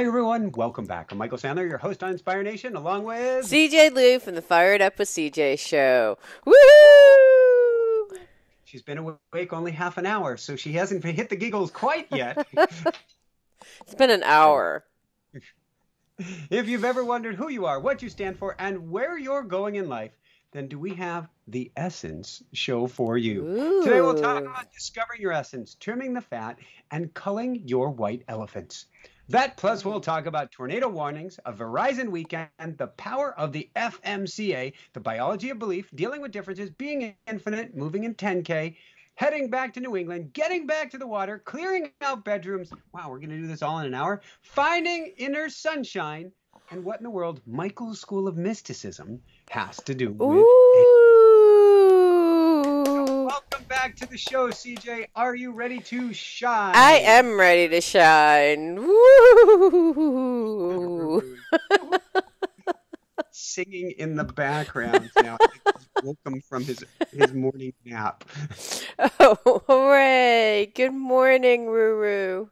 Hi, everyone. Welcome back. I'm Michael Sandler, your host on Inspire Nation, along with CJ Liu from the Fire It Up with CJ show. Woohoo! She's been awake only half an hour, so she hasn't hit the giggles quite yet. it's been an hour. If you've ever wondered who you are, what you stand for, and where you're going in life, then do we have the Essence show for you. Ooh. Today we'll talk about discovering your essence, trimming the fat, and culling your white elephants. That plus we'll talk about tornado warnings, a Verizon weekend, the power of the FMCA, the biology of belief, dealing with differences, being infinite, moving in 10K, heading back to New England, getting back to the water, clearing out bedrooms. Wow, we're going to do this all in an hour. Finding inner sunshine, and what in the world Michael's School of Mysticism has to do with Ooh. Welcome back to the show, CJ. Are you ready to shine? I am ready to shine. Woo! Singing in the background now. I think he's woke him from his his morning nap. Oh, hooray! Good morning, Ruru.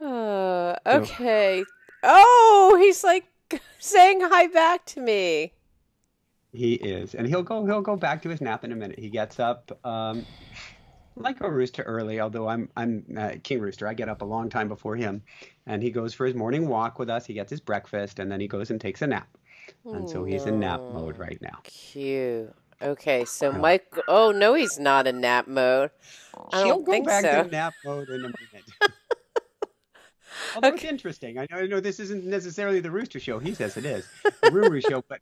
Uh, okay. Oh, he's like saying hi back to me. He is, and he'll go he'll go back to his nap in a minute. He gets up um, like a rooster early, although I'm I'm uh, king rooster. I get up a long time before him, and he goes for his morning walk with us. He gets his breakfast, and then he goes and takes a nap. And so he's in nap mode right now. Cute. Okay, so Mike. Oh no, he's not in nap mode. I He'll don't go think back so. to nap mode in a minute. Although it's interesting. I know, I know this isn't necessarily the Rooster Show. He says it is the Ruru Show, but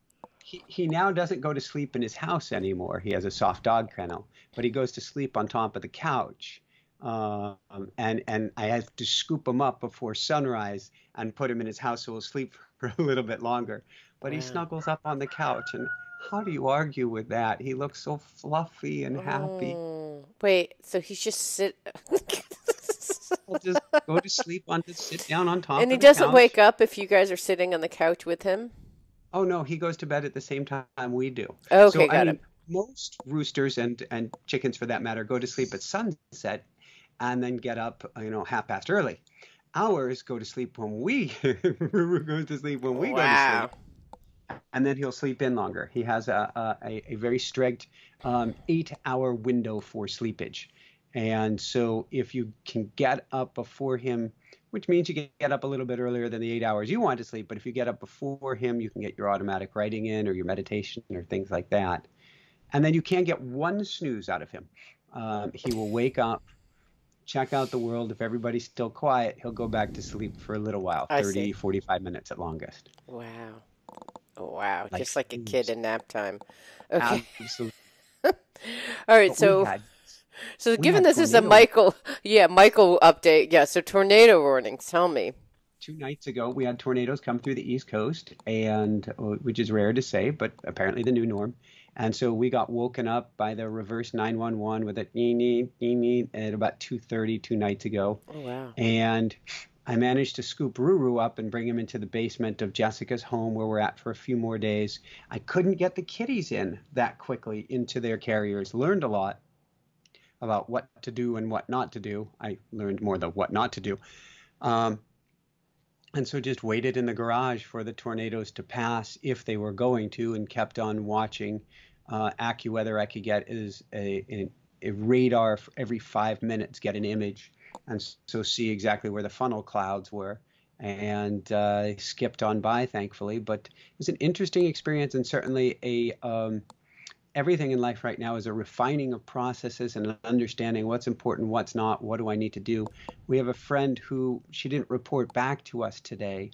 he, he now doesn't go to sleep in his house anymore. He has a soft dog kennel, but he goes to sleep on top of the couch. Um, and and I have to scoop him up before sunrise and put him in his house so he'll sleep for a little bit longer. But he Wow. snuggles up on the couch, and how do you argue with that? He looks so fluffy and happy. Mm, Wait, so he's just sit. He'll just go to sleep on, just sit down on top. and he doesn't couch. wake up if you guys are sitting on the couch with him. Oh no, he goes to bed at the same time we do. Okay, so, got I it. Most roosters and and chickens, for that matter, go to sleep at sunset, and then get up, you know, half past early. Ours go to sleep when we goes to sleep when we go to sleep, and then he'll sleep in longer. He has a a, a- very strict um, eight-hour window for sleepage, and so if you can get up before him which means you get up a little bit earlier than the eight hours you want to sleep. But if you get up before him, you can get your automatic writing in or your meditation or things like that. And then you can't get one snooze out of him. Um, he will wake up, check out the world. If everybody's still quiet, he'll go back to sleep for a little while I 30, 45 minutes at longest. Wow. Wow. Like Just like a kid in nap time. Okay. Absolutely. All right. But So, so we given this is a. Michael, yeah, Michael update. Yeah. So tornado warnings. Tell me. two nights ago, we had tornadoes come through the East Coast, and uh, which is rare to say, but apparently the new norm. And so we got woken up by the reverse 911 with a nee nee nee at about 2:30 two nights ago, Oh wow. and I managed to scoop Ruru up and bring him into the basement of Jessica's home where we're at for a few more days. I couldn't get the kitties in that quickly into their carriers. Learned a lot about what to do and what not to do. I learned more the what not to do. Um, and so just waited in the garage for the tornadoes to pass if they were going to and kept on watching. Uh, AccuWeather I could get is a, a, a radar every five minutes, get an image, and so see exactly where the funnel clouds were. And uh, skipped on by, thankfully, but it was an interesting experience and certainly a um, everything in life right now is a refining of processes and understanding what's important, what's not, what do I need to do. We have a friend who she didn't report back to us today,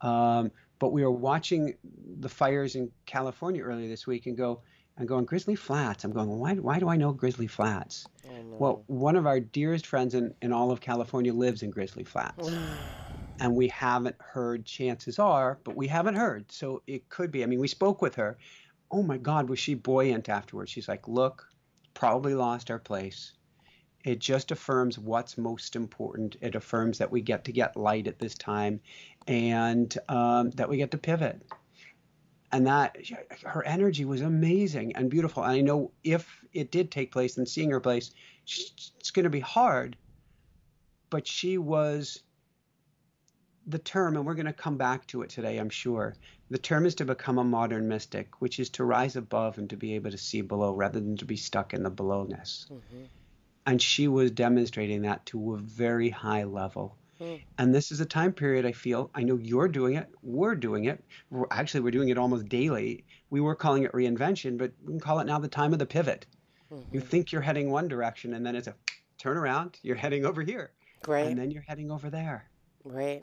um, but we were watching the fires in California earlier this week and go I'm going Grizzly Flats. I'm going, why, why do I know Grizzly Flats? Oh, no. Well, one of our dearest friends in, in all of California lives in Grizzly Flats. and we haven't heard, chances are, but we haven't heard. So it could be. I mean, we spoke with her. Oh my God, was she buoyant afterwards? She's like, look, probably lost our place. It just affirms what's most important. It affirms that we get to get light at this time and um, that we get to pivot. And that her energy was amazing and beautiful. And I know if it did take place and seeing her place, it's going to be hard. But she was the term, and we're going to come back to it today, I'm sure. The term is to become a modern mystic, which is to rise above and to be able to see below rather than to be stuck in the belowness. Mm-hmm. And she was demonstrating that to a very high level. Mm. And this is a time period I feel, I know you're doing it, we're doing it. We're, actually, we're doing it almost daily. We were calling it reinvention, but we can call it now the time of the pivot. Mm-hmm. You think you're heading one direction, and then it's a turn around, you're heading over here. Right. And then you're heading over there. Right.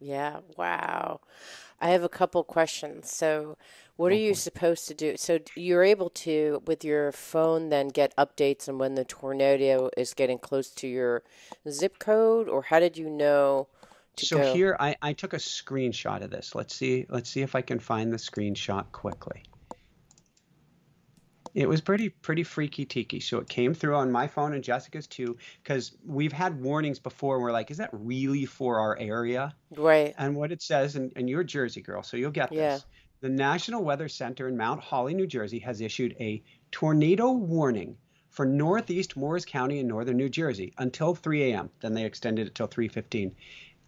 Yeah, wow. I have a couple questions. So, what are you supposed to do? So, you're able to, with your phone, then get updates on when the tornado is getting close to your zip code, or how did you know? so go? here, I, I took a screenshot of this. Let's see. Let's see if I can find the screenshot quickly. It was pretty pretty freaky tiki. So it came through on my phone and Jessica's too, because we've had warnings before. And we're like, is that really for our area? Right. And what it says, and, and you're a Jersey girl, so you'll get yeah. this. The National Weather Center in Mount Holly, New Jersey, has issued a tornado warning for northeast Morris County in northern New Jersey until 3 a.m. Then they extended it till 3:15.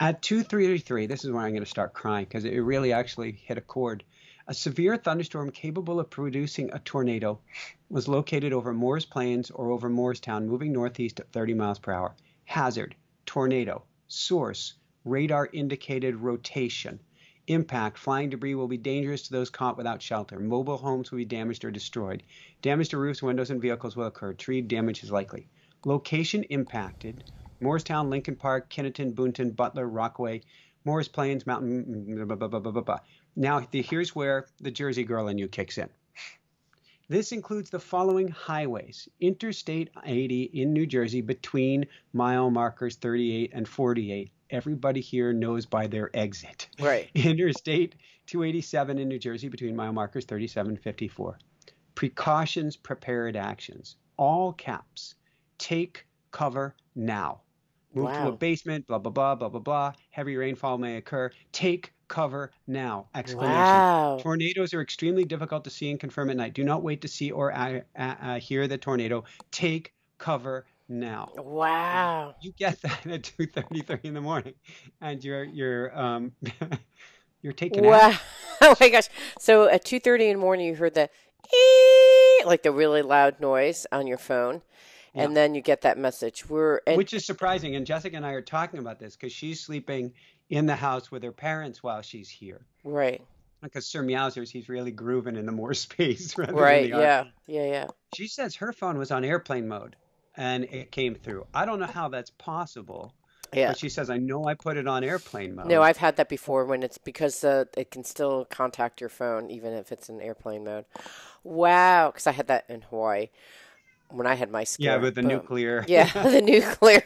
At 2:33, this is when I'm going to start crying because it really actually hit a chord. A severe thunderstorm capable of producing a tornado was located over Morris Plains or over Morristown, moving northeast at 30 miles per hour. Hazard, tornado. Source, radar indicated rotation. Impact, flying debris will be dangerous to those caught without shelter. Mobile homes will be damaged or destroyed. Damage to roofs, windows, and vehicles will occur. Tree damage is likely. Location impacted Morristown, Lincoln Park, Kinnelon, Boonton, Butler, Rockaway, Morris Plains, Mountain. Mm, mm, mm, blah, blah, blah, now, the, here's where the Jersey girl in you kicks in. This includes the following highways Interstate 80 in New Jersey between mile markers 38 and 48. Everybody here knows by their exit. Right. Interstate 287 in New Jersey between mile markers 37 and 54. Precautions, prepared actions. All caps. Take cover now. Move wow. to a basement, blah, blah, blah, blah, blah, blah. Heavy rainfall may occur. Take cover now! Exclamation. Wow. Tornadoes are extremely difficult to see and confirm at night. Do not wait to see or uh, uh, uh, hear the tornado. Take cover now. Wow. You get that at 2:33 in the morning, and you're you're um you're taking. Wow. oh my gosh. So at 2:30 in the morning, you heard the like the really loud noise on your phone and then you get that message. We're and, which is surprising. And Jessica and I are talking about this because she's sleeping in the house with her parents while she's here. Right. Because Sir Meowsers, he's really grooving in the more space. right. yeah. Yeah. Yeah. She says her phone was on airplane mode, and it came through. I don't know how that's possible. Yeah. But she says, I know I put it on airplane mode. No, I've had that before when it's because uh, it can still contact your phone even if it's in airplane mode. Wow. Because I had that in Hawaii when I had my scare. Yeah, with the Boom. nuclear. Yeah, the nuclear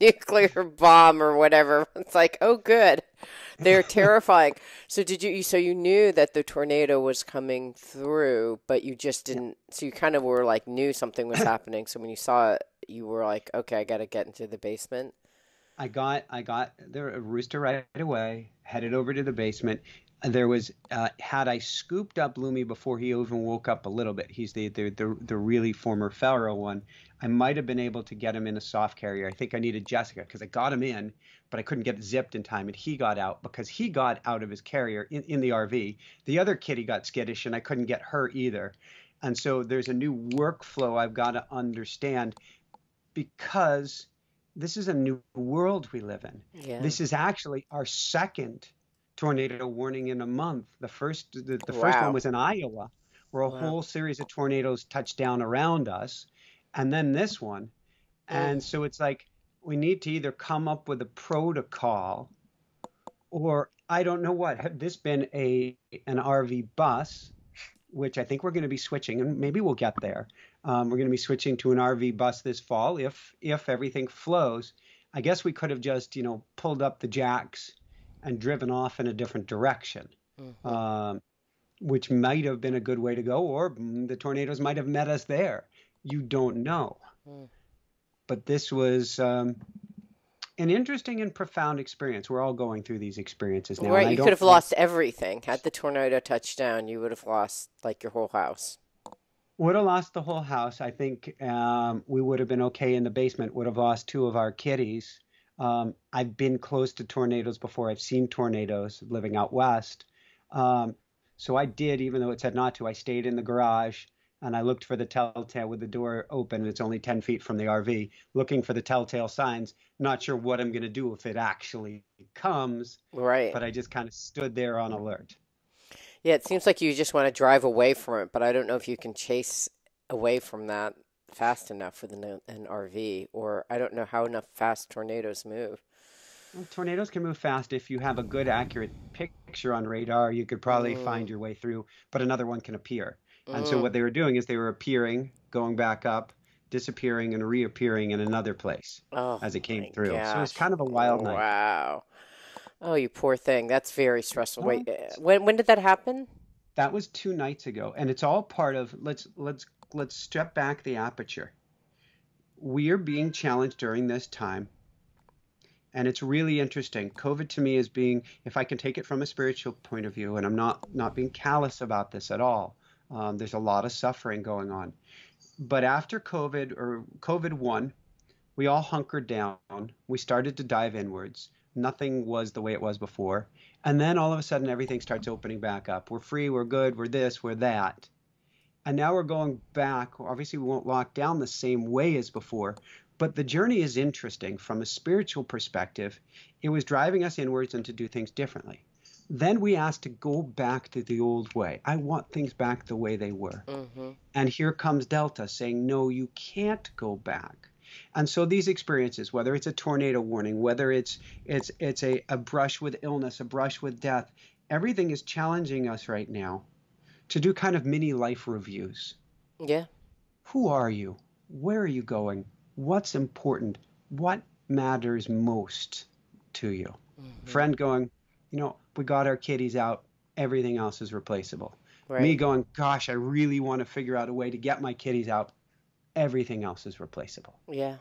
nuclear bomb or whatever. It's like, oh, good. They're terrifying. So did you? So you knew that the tornado was coming through, but you just didn't. So you kind of were like knew something was happening. So when you saw it, you were like, okay, I got to get into the basement. I got I got the rooster right away. Headed over to the basement there was uh, had I scooped up Lumi before he even woke up a little bit. He's the the the, the really former Pharaoh one. I might have been able to get him in a soft carrier. I think I needed Jessica because I got him in, but I couldn't get it zipped in time, and he got out because he got out of his carrier in, in the RV. The other kitty got skittish, and I couldn't get her either. And so there's a new workflow I've got to understand because this is a new world we live in. Yeah. This is actually our second tornado warning in a month. The first the, the wow. first one was in Iowa, where a wow. whole series of tornadoes touched down around us, and then this one. And so it's like we need to either come up with a protocol or I don't know what. Have this been a an RV bus, which I think we're going to be switching, and maybe we'll get there. Um, we're going to be switching to an RV bus this fall if if everything flows. I guess we could have just you know pulled up the jacks and driven off in a different direction, mm-hmm. um, which might have been a good way to go, or the tornadoes might have met us there. You don't know. Mm. But this was um, an interesting and profound experience. We're all going through these experiences now. Right, you could have lost everything. Had the tornado touched down, you would have lost like your whole house. Would have lost the whole house. I think um, we would have been okay in the basement. Would have lost two of our kitties Um, I've been close to tornadoes before. I've seen tornadoes living out west. Um, so I did, even though it said not to. I stayed in the garage and I looked for the telltale with the door open. It's only 10 feet from the RV, looking for the telltale signs. Not sure what I'm going to do if it actually comes. Right. But I just kind of stood there on alert. Yeah, it seems like you just want to drive away from it, but I don't know if you can chase away from that fast enough with an, an RV, or I don't know how enough fast tornadoes move. Well, tornadoes can move fast if you have a good, accurate picture on radar. You could probably Mm. find your way through, but another one can appear. And so Mm. what they were doing is they were appearing, going back up, disappearing, and reappearing in another place Oh, as it came through. So it's gosh. kind of a wild night. Wow. Oh, you poor thing. That's very stressful. Wait, uh, when when did that happen? That was two nights ago, and it's all part of let's let's let's step back the aperture. We are being challenged during this time, and it's really interesting. COVID to me is being, if I can take it from a spiritual point of view, and I'm not not being callous about this at all. Um, there's a lot of suffering going on, but after COVID or COVID one, we all hunkered down. We started to dive inwards. Nothing was the way it was before. And then all of a sudden, everything starts opening back up. We're free, we're good, we're this, we're that. And now we're going back. Obviously, we won't lock down the same way as before, but the journey is interesting from a spiritual perspective. It was driving us inwards and to do things differently. Then we asked to go back to the old way. I want things back the way they were. Mm-hmm. And here comes Delta saying, no, you can't go back. And so these experiences, whether it's a tornado warning, whether it's it's it's a, a brush with illness, a brush with death, everything is challenging us right now to do kind of mini life reviews. Yeah. Who are you? Where are you going? What's important? What matters most to you? Mhm. Friend going, you know, we got our kitties out, everything else is replaceable. Right. Me going, gosh, I really want to figure out a way to get my kitties out. Everything else is replaceable. Yeah.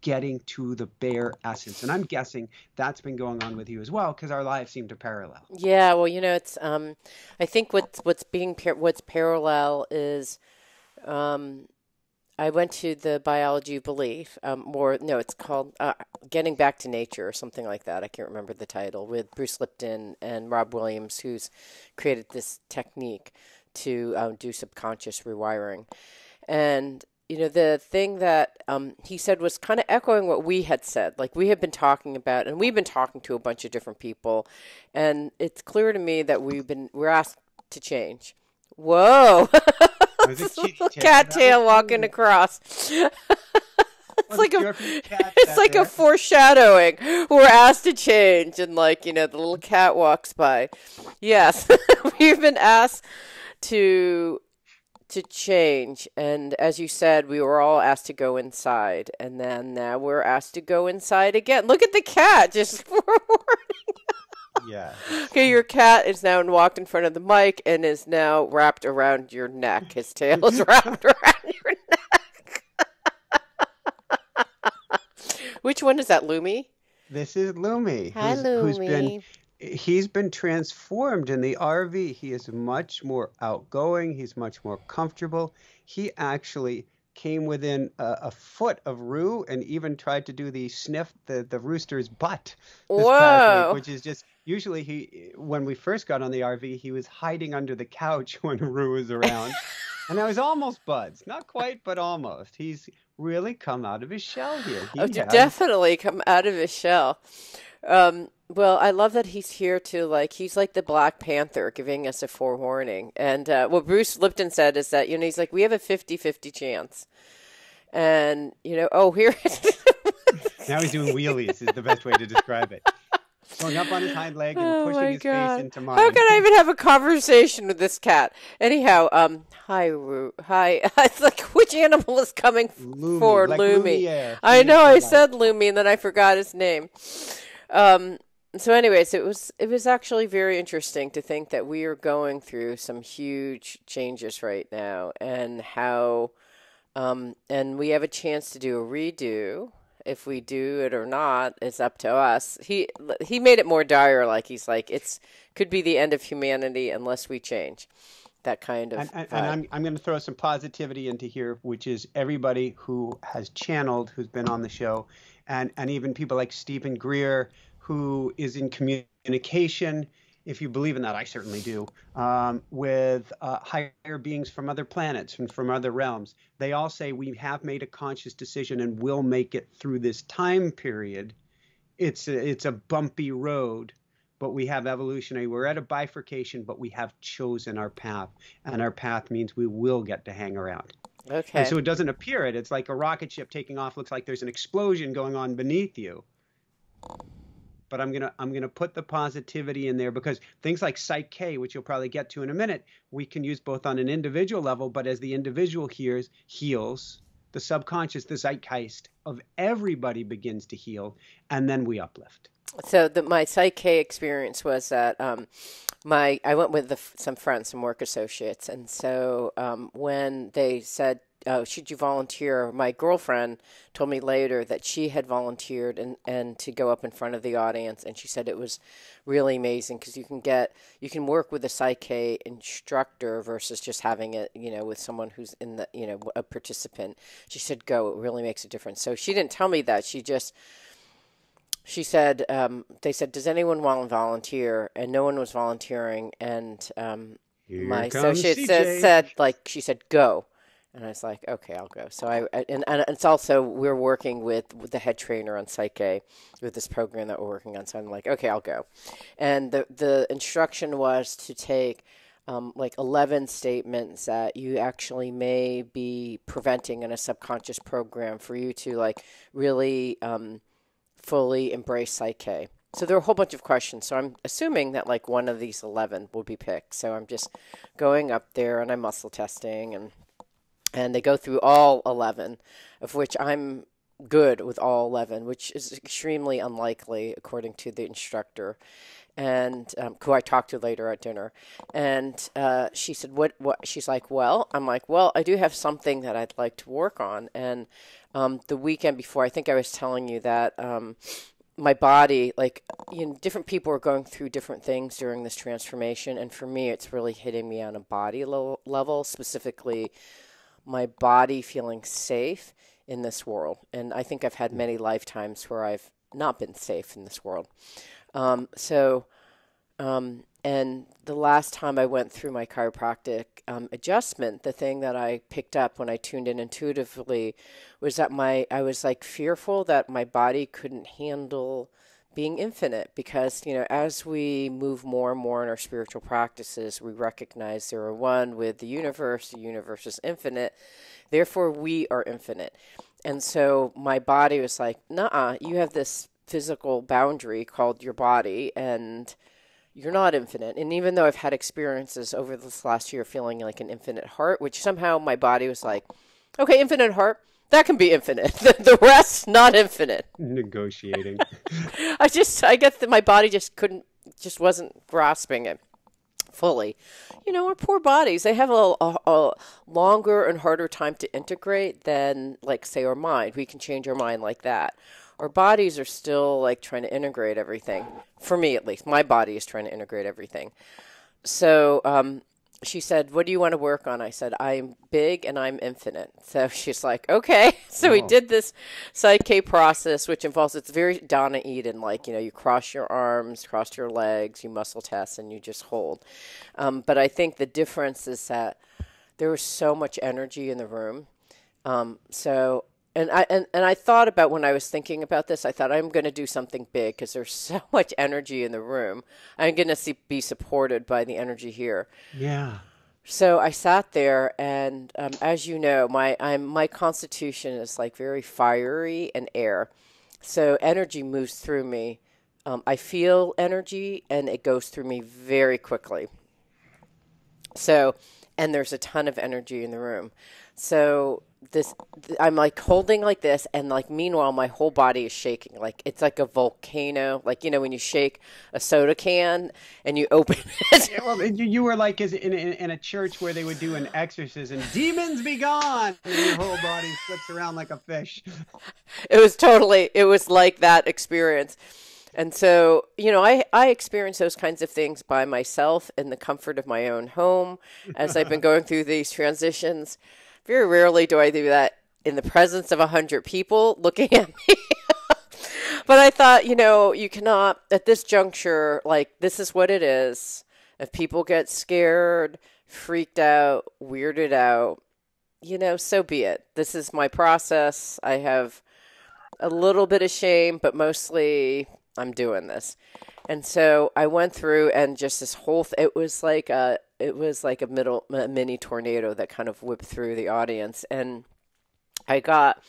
Getting to the bare essence. And I'm guessing that's been going on with you as well because our lives seem to parallel. Yeah, well, you know, it's um, I think what's what's being par- what's parallel is, um, I went to the biology of belief, um, or no, it's called uh, Getting Back to Nature or something like that. I can't remember the title with Bruce Lipton and Rob Williams, who's created this technique to um, do subconscious rewiring, and you know the thing that um, he said was kind of echoing what we had said like we have been talking about and we've been talking to a bunch of different people and it's clear to me that we've been we're asked to change. Whoa. Was it This kitty little cat tail walking across. It's like a it's like there. a foreshadowing. We're asked to change and like you know the little cat walks by. Yes we've been asked to to change. And as you said we were all asked to go inside and then now we're asked to go inside again. Look at the cat just Yeah. okay your cat is now walked in front of the mic and is now wrapped around your neck. His tail is wrapped around your neck. Which one is that lumi? This is Lumi. hi who's, who's been lumi he's been transformed in the RV. He is much more outgoing. He's much more comfortable. He actually came within a, a foot of Rue and even tried to do the sniff the, the rooster's butt this past Whoa. week, which is just usually he when we first got on the RV, he was hiding under the couch when Rue was around. and I was almost buds. Not quite, but almost. He's really come out of his shell here. He Oh, has- definitely come out of his shell. Um, well, I love that he's here to like he's like the Black Panther giving us a forewarning. And uh, what Bruce Lipton said is that you know he's like we have a 50-50 chance. And you know, oh here Now he's doing wheelies is the best way to describe it. Going up on his hind leg and Oh pushing his God. face into mine. How can I even have a conversation with this cat? Anyhow, um, hi, Ru. Hi. It's like which animal is coming Lumi, for like Lumi? Lumiere. I know. I said Lumi, and then I forgot his name. Um. So, anyways, it was it was actually very interesting to think that we are going through some huge changes right now, and how, um, and we have a chance to do a redo. If we do it or not, it's up to us. He he made it more dire. Like he's like it's could be the end of humanity unless we change. that kind of. And, and, and I'm I'm going to throw some positivity into here, which is everybody who has channeled, who's been on the show, and and even people like Steven Greer, who is in communication if you believe in that, I certainly do, um, with uh, higher beings from other planets and from other realms. They all say we have made a conscious decision and will make it through this time period. It's a, it's a bumpy road, but we have evolutionary. We're at a bifurcation, but we have chosen our path, and our path means we will get to hang around. Okay. And so it doesn't appear it. It's like a rocket ship taking off. Looks like there's an explosion going on beneath you but I'm gonna I'm gonna put the positivity in there because things like Psych K, which you'll probably get to in a minute, we can use both on an individual level, but as the individual hears heals, the subconscious, the zeitgeist of everybody begins to heal, and then we uplift. So the, my Psych K experience was that um, my I went with the, some friends, some work associates, and so um, when they said uh, should you volunteer? My girlfriend told me later that she had volunteered and, and to go up in front of the audience, and she said it was really amazing because you can get you can work with a Psych K instructor versus just having it, you know, with someone who's in the you know a participant. She said, "Go, it really makes a difference." So she didn't tell me that. She just she said um, they said, "Does anyone want to volunteer?" And no one was volunteering, and um, my associate said, said like she said, "Go." And I was like, okay, I'll go. So I, and, and it's also, we're working with, with the head trainer on Psych K with this program that we're working on. So I'm like, okay, I'll go. And the, the instruction was to take um, like 11 statements that you actually may be preventing in a subconscious program for you to like really um, fully embrace Psych K. So there are a whole bunch of questions. So I'm assuming that like one of these 11 will be picked. So I'm just going up there and I'm muscle testing and and they go through all 11, of which I'm good with all 11, which is extremely unlikely, according to the instructor, and um, who I talked to later at dinner. And uh, she said, "What? What?" She's like, "Well," I'm like, "Well, I do have something that I'd like to work on." And um, the weekend before, I think I was telling you that. Um, my body, like, you know, different people are going through different things during this transformation. And for me, it's really hitting me on a body level, specifically my body feeling safe in this world. And I think I've had many lifetimes where I've not been safe in this world. Um, so, um, and the last time I went through my chiropractic um, adjustment, the thing that I picked up when I tuned in intuitively was that my I was like fearful that my body couldn't handle being infinite because you know as we move more and more in our spiritual practices we recognize there are one with the universe the universe is infinite therefore we are infinite. And so my body was like nah you have this physical boundary called your body and you're not infinite. And even though i've had experiences over this last year feeling like an infinite heart which somehow my body was like okay infinite heart that can be infinite. The, rest, not infinite. Negotiating. I just, I guess that my body just couldn't, just wasn't grasping it fully. You know, our poor bodies, they have a, a, a, longer and harder time to integrate than, like, say, our mind. We can change our mind like that. Our bodies are still, like, trying to integrate everything. For me, at least. My body is trying to integrate everything. So, um, she said, What do you want to work on? I said, I'm big and I'm infinite. So she's like, Okay. So oh. we did this Psych K process, which involves it's very Donna Eden like, you know, you cross your arms, cross your legs, you muscle test, and you just hold. Um, but I think the difference is that there was so much energy in the room. Um, so and I and, and I thought about when I was thinking about this. I thought I'm going to do something big because there's so much energy in the room. I'm going to be supported by the energy here. Yeah. So I sat there, and um, as you know, my I'm my constitution is like very fiery and air, so energy moves through me. Um, I feel energy, and it goes through me very quickly. So, and there's a ton of energy in the room. So this I'm like holding like this and like meanwhile my whole body is shaking. Like it's like a volcano. Like you know when you shake a soda can and you open it. Yeah, well you, you were like in, in, in, a church where they would do an exorcism? Demons be gone! And your whole body flips around like a fish. It was totally it was like that experience. And so, you know, I, I experience those kinds of things by myself in the comfort of my own home as I've been going through these transitions. Very rarely do I do that in the presence of a hundred people looking at me. but I thought, you know, you cannot at this juncture, like this is what it is. If people get scared, freaked out, weirded out, you know, so be it. This is my process. I have a little bit of shame, but mostly I'm doing this. And so I went through and just this whole th- it was like a it was like a middle a mini tornado that kind of whipped through the audience and I got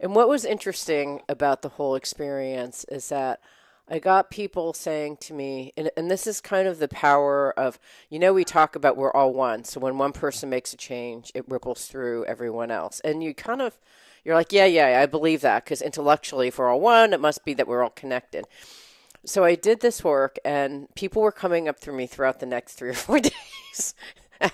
and what was interesting about the whole experience is that I got people saying to me, and, and this is kind of the power of, you know, we talk about we're all one. So when one person makes a change, it ripples through everyone else. And you kind of, you're like, yeah, yeah, I believe that because intellectually, if we're all one, it must be that we're all connected. So I did this work, and people were coming up through me throughout the next three or four days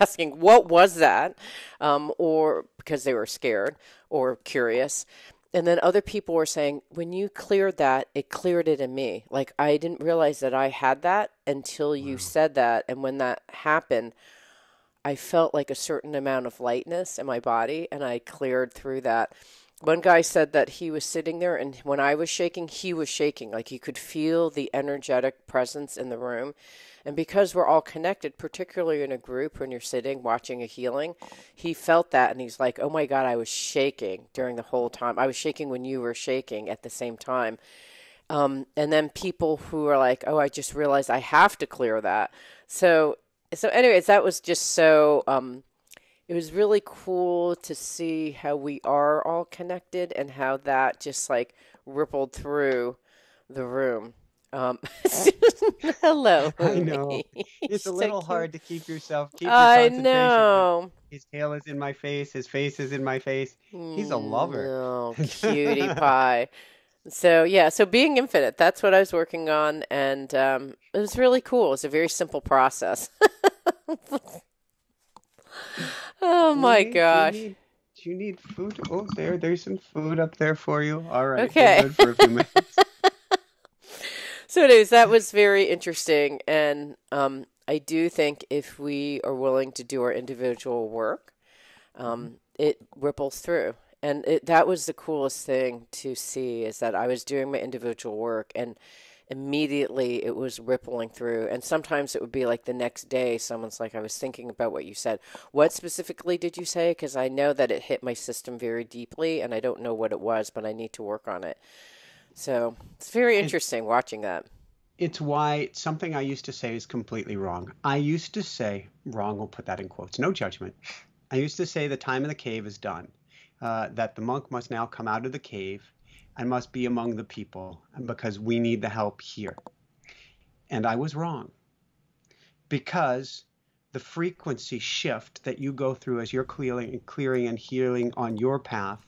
asking, what was that? Um, or because they were scared or curious. And then other people were saying, when you cleared that, it cleared it in me. Like I didn't realize that I had that until you wow. said that. And when that happened, I felt like a certain amount of lightness in my body and I cleared through that. One guy said that he was sitting there and when I was shaking, he was shaking. Like he could feel the energetic presence in the room. And because we're all connected, particularly in a group when you're sitting watching a healing, he felt that and he's like, oh my God, I was shaking during the whole time. I was shaking when you were shaking at the same time. Um, and then people who are like, oh, I just realized I have to clear that. So, so anyways, that was just so, um, it was really cool to see how we are all connected and how that just like rippled through the room. Um, hello. I know. It's a little hard to keep yourself. Keep your I know. His tail is in my face. His face is in my face. He's a lover. Oh, cutie pie. So yeah, so being infinite. That's what I was working on, and um, it was really cool. It's a very simple process. Oh my do gosh. Do you, need, do you need food? Oh, there, there's some food up there for you. All right. Okay. so, anyways, that was very interesting, and um, I do think if we are willing to do our individual work, um, mm-hmm. it ripples through. And it, that was the coolest thing to see is that I was doing my individual work and immediately it was rippling through. And sometimes it would be like the next day, someone's like, I was thinking about what you said. What specifically did you say? Because I know that it hit my system very deeply and I don't know what it was, but I need to work on it. So it's very interesting it's, watching that. It's why something I used to say is completely wrong. I used to say, wrong, we'll put that in quotes, no judgment. I used to say the time in the cave is done, uh, that the monk must now come out of the cave and must be among the people because we need the help here. And I was wrong because the frequency shift that you go through as you're clearing, clearing and healing on your path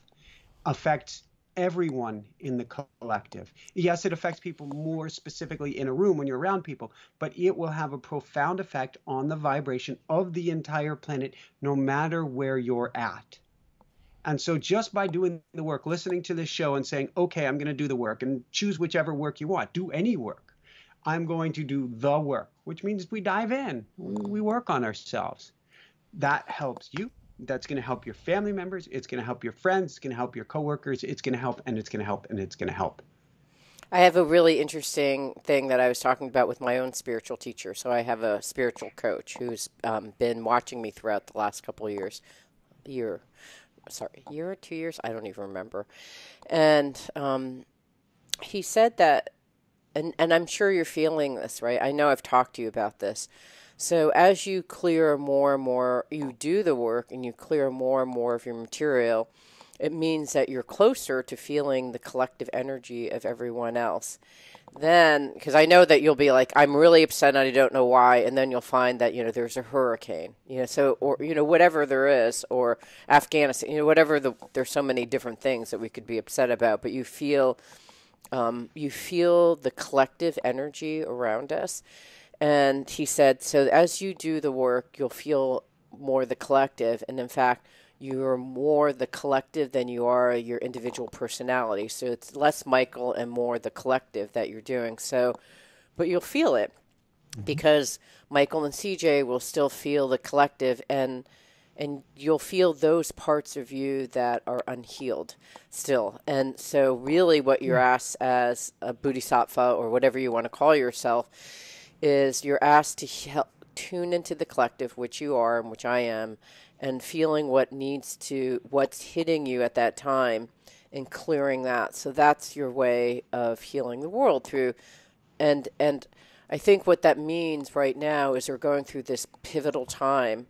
affects everyone in the collective. Yes, it affects people more specifically in a room when you're around people, but it will have a profound effect on the vibration of the entire planet, no matter where you're at. And so, just by doing the work, listening to this show and saying, okay, I'm going to do the work and choose whichever work you want, do any work. I'm going to do the work, which means we dive in, we work on ourselves. That helps you that's going to help your family members. It's going to help your friends. It's going to help your coworkers. It's going to help, and it's going to help, and it's going to help. I have a really interesting thing that I was talking about with my own spiritual teacher. So I have a spiritual coach who's um, been watching me throughout the last couple of years, year, sorry, year or two years, I don't even remember. And um, he said that, and and I'm sure you're feeling this, right? I know I've talked to you about this so as you clear more and more, you do the work and you clear more and more of your material, it means that you're closer to feeling the collective energy of everyone else. Then, because I know that you'll be like, I'm really upset and I don't know why, and then you'll find that you know there's a hurricane, you know, so or you know whatever there is, or Afghanistan, you know, whatever the there's so many different things that we could be upset about, but you feel, um, you feel the collective energy around us, and he said, so as you do the work, you'll feel more the collective. And in fact, you're more the collective than you are your individual personality. So it's less Michael and more the collective that you're doing. So, but you'll feel it mm-hmm. because Michael and CJ will still feel the collective and and you'll feel those parts of you that are unhealed still. And so, really, what you're asked as a bodhisattva or whatever you want to call yourself is you're asked to help tune into the collective, which you are and which I am, and feeling what needs to, what's hitting you at that time and clearing that. So that's your way of healing the world through, and, and I think what that means right now is we're going through this pivotal time.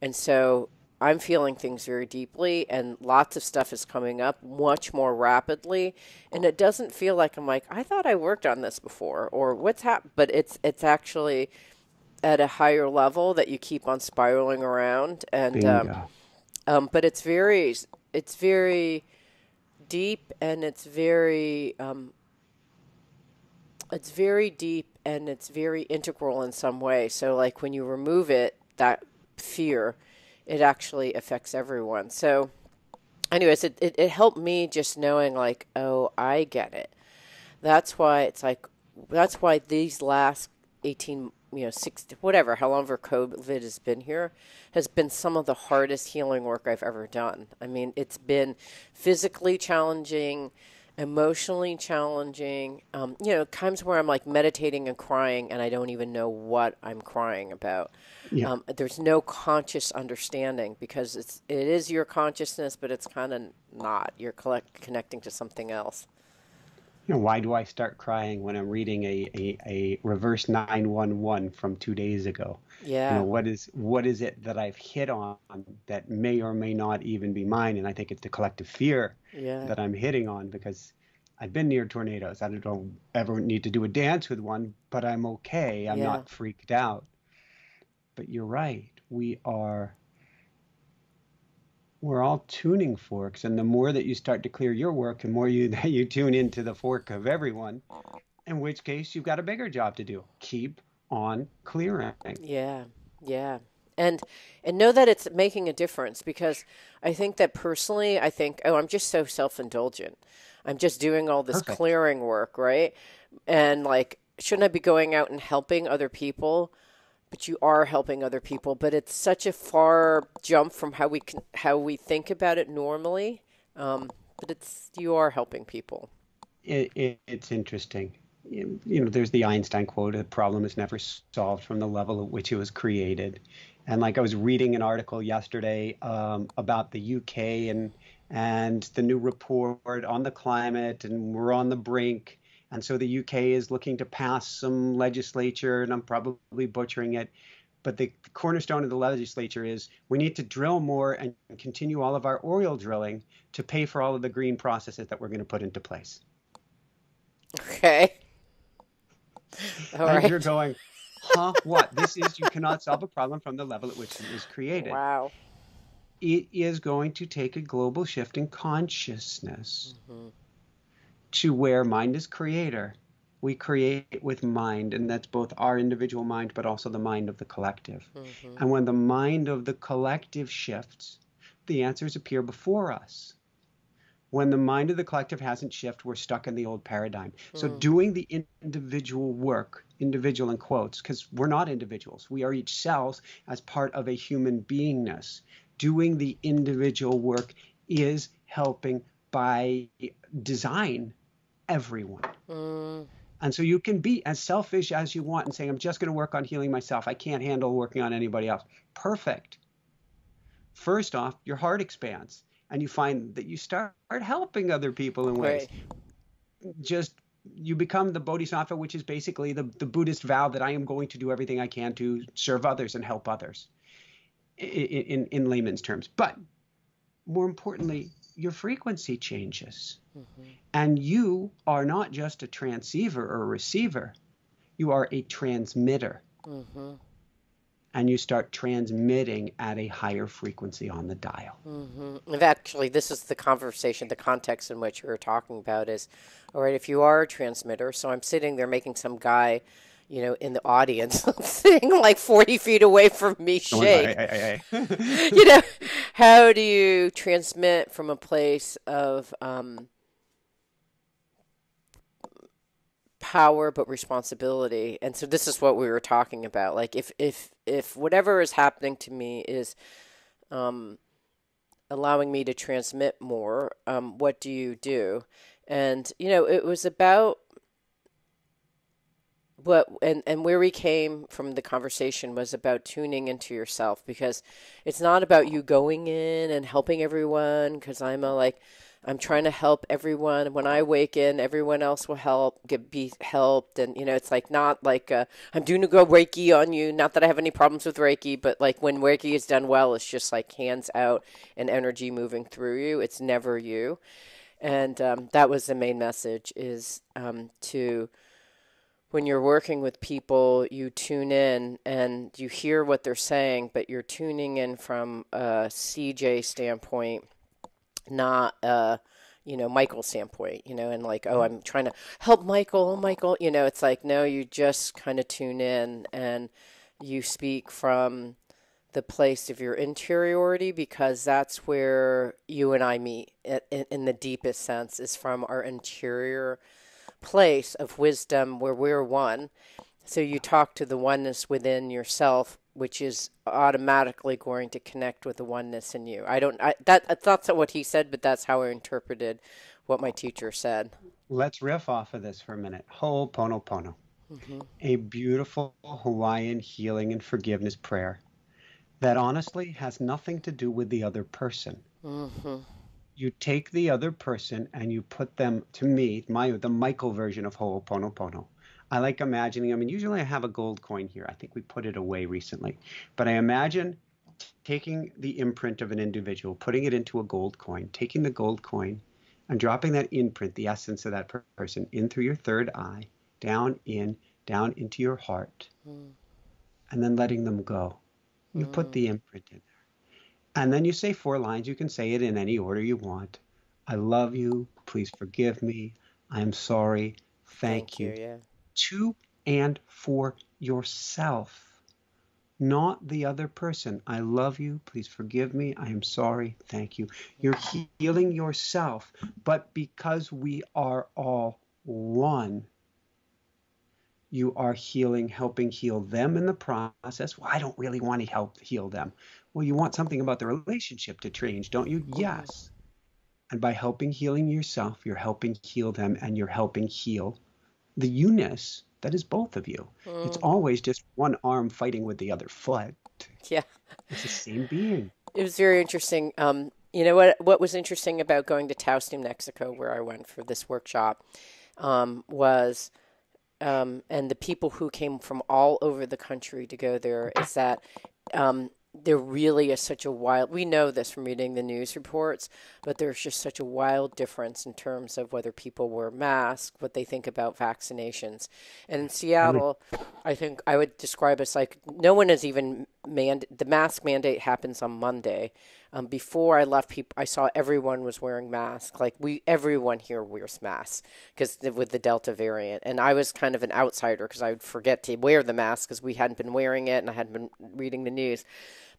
And so I'm feeling things very deeply, and lots of stuff is coming up much more rapidly. And it doesn't feel like I'm like I thought I worked on this before, or what's happened. But it's it's actually at a higher level that you keep on spiraling around. And um, um, but it's very it's very deep and it's very um, it's very deep and it's very integral in some way. So like when you remove it that fear it actually affects everyone. So anyways it, it, it helped me just knowing like oh i get it. That's why it's like that's why these last 18 you know, six, whatever, however COVID has been here, has been some of the hardest healing work I've ever done. I mean, it's been physically challenging, emotionally challenging. Um, you know, times where I'm like meditating and crying, and I don't even know what I'm crying about. Yeah. Um, there's no conscious understanding because it's it is your consciousness, but it's kind of not. You're collect, connecting to something else you know, why do I start crying when I'm reading a, a, a reverse 911 from two days ago? Yeah. You know, what is what is it that I've hit on that may or may not even be mine? And I think it's the collective fear yeah. that I'm hitting on because I've been near tornadoes. I don't ever need to do a dance with one, but I'm okay. I'm yeah. not freaked out. But you're right. We are we're all tuning forks and the more that you start to clear your work the more you that you tune into the fork of everyone in which case you've got a bigger job to do. Keep on clearing. Yeah yeah. And and know that it's making a difference because i think that personally i think oh i'm just so self-indulgent. I'm just doing all this Perfect. clearing work right? And like shouldn't i be going out and helping other people but you are helping other people. But it's such a far jump from how we can, how we think about it normally. Um, but it's you are helping people. It, it, it's interesting. You, know, there's the Einstein quote: "The problem is never solved from the level at which it was created." And like I was reading an article yesterday um, about the UK and and the new report on the climate, and we're on the brink and so the UK is looking to pass some legislature, and I'm probably butchering it. But the cornerstone of the legislature is we need to drill more and continue all of our oil drilling to pay for all of the green processes that we're going to put into place. Okay. All and right. you're going, huh? What? This is you cannot solve a problem from the level at which it was created. Wow. It is going to take a global shift in consciousness. Mm-hmm to where mind is creator. We create with mind, and that's both our individual mind, but also the mind of the collective. Mm-hmm. And when the mind of the collective shifts, the answers appear before us. When the mind of the collective hasn't shifted, we're stuck in the old paradigm. Mm. So, doing the individual work, individual in quotes, because we're not individuals, we are each cells as part of a human beingness. Doing the individual work is helping by design everyone. Mm. And so you can be as selfish as you want and saying, I'm just going to work on healing myself. I can't handle working on anybody else. Perfect. First off, your heart expands and you find that you start helping other people in ways. Right. Just you become the bodhisattva, which is basically the, the Buddhist vow that I am going to do everything I can to serve others and help others in, in, in layman's terms. But more importantly, your frequency changes. Mm-hmm. And you are not just a transceiver or a receiver, you are a transmitter. Mm-hmm. And you start transmitting at a higher frequency on the dial. Mm-hmm. Actually, this is the conversation, the context in which we are talking about is all right, if you are a transmitter, so I'm sitting there making some guy you know, in the audience, sitting like 40 feet away from me, shake. you know, how do you transmit from a place of um, power but responsibility? And so this is what we were talking about. Like, if if if whatever is happening to me is um, allowing me to transmit more, um, what do you do? And you know, it was about what and and where we came from the conversation was about tuning into yourself because it's not about you going in and helping everyone because I'm a like I'm trying to help everyone. When I awaken, everyone else will help get be helped, and you know it's like not like uh, I'm doing a go Reiki on you. Not that I have any problems with Reiki, but like when Reiki is done well, it's just like hands out and energy moving through you. It's never you, and um, that was the main message: is um, to when you're working with people, you tune in and you hear what they're saying, but you're tuning in from a CJ standpoint, not a you know Michael standpoint. You know, and like, oh, I'm trying to help Michael. Michael. You know, it's like no, you just kind of tune in and you speak from the place of your interiority because that's where you and I meet in, in the deepest sense is from our interior place of wisdom where we're one. So you talk to the oneness within yourself, which is automatically going to connect with the oneness in you. I don't. I, that that's not what he said, but that's how I interpreted what my teacher said. Let's riff off of this for a minute. Ho'oponopono, mm-hmm. a beautiful Hawaiian healing and forgiveness prayer that honestly has nothing to do with the other person. Mm-hmm you take the other person and you put them to me my the michael version of ho'oponopono. I like imagining i mean usually i have a gold coin here. I think we put it away recently. But i imagine taking the imprint of an individual putting it into a gold coin taking the gold coin and dropping that imprint the essence of that person in through your third eye down in down into your heart mm. and then letting them go. You mm. put the imprint in and then you say four lines. You can say it in any order you want. I love you. Please forgive me. I'm sorry. Thank, Thank you. you yeah. To and for yourself, not the other person. I love you. Please forgive me. I am sorry. Thank you. You're healing yourself. But because we are all one, you are healing, helping heal them in the process. Well, I don't really want to help heal them. Well, you want something about the relationship to change, don't you? Yes. And by helping healing yourself, you're helping heal them and you're helping heal the you-ness that is both of you. Mm. It's always just one arm fighting with the other foot. Yeah. It's the same being. It was very interesting. Um, you know what what was interesting about going to Taos, New Mexico, where I went for this workshop, um, was um, and the people who came from all over the country to go there is that um, there really is such a wild we know this from reading the news reports but there's just such a wild difference in terms of whether people wear masks what they think about vaccinations. And in seattle i think i would describe us like no one has even mand- the mask mandate happens on monday um, before I left, people I saw everyone was wearing masks. Like we, everyone here wears masks because with the Delta variant, and I was kind of an outsider because I would forget to wear the mask because we hadn't been wearing it and I hadn't been reading the news.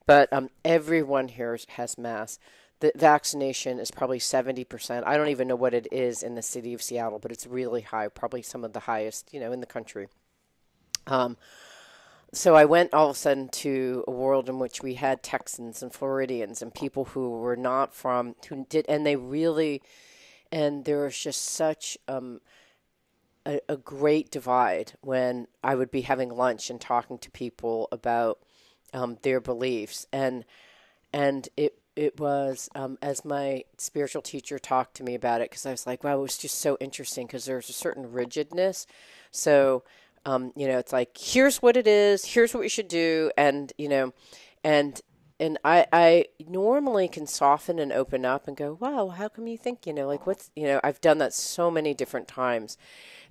But um, everyone here has masks. The vaccination is probably 70%. I don't even know what it is in the city of Seattle, but it's really high, probably some of the highest, you know, in the country. Um, so I went all of a sudden to a world in which we had Texans and Floridians and people who were not from who did, and they really, and there was just such um, a, a great divide when I would be having lunch and talking to people about um, their beliefs, and and it it was um, as my spiritual teacher talked to me about it because I was like, wow, it was just so interesting because there's a certain rigidness, so um, you know, it's like here's what it is, here's what we should do, and you know, and and I I normally can soften and open up and go, wow, how come you think you know like what's you know I've done that so many different times.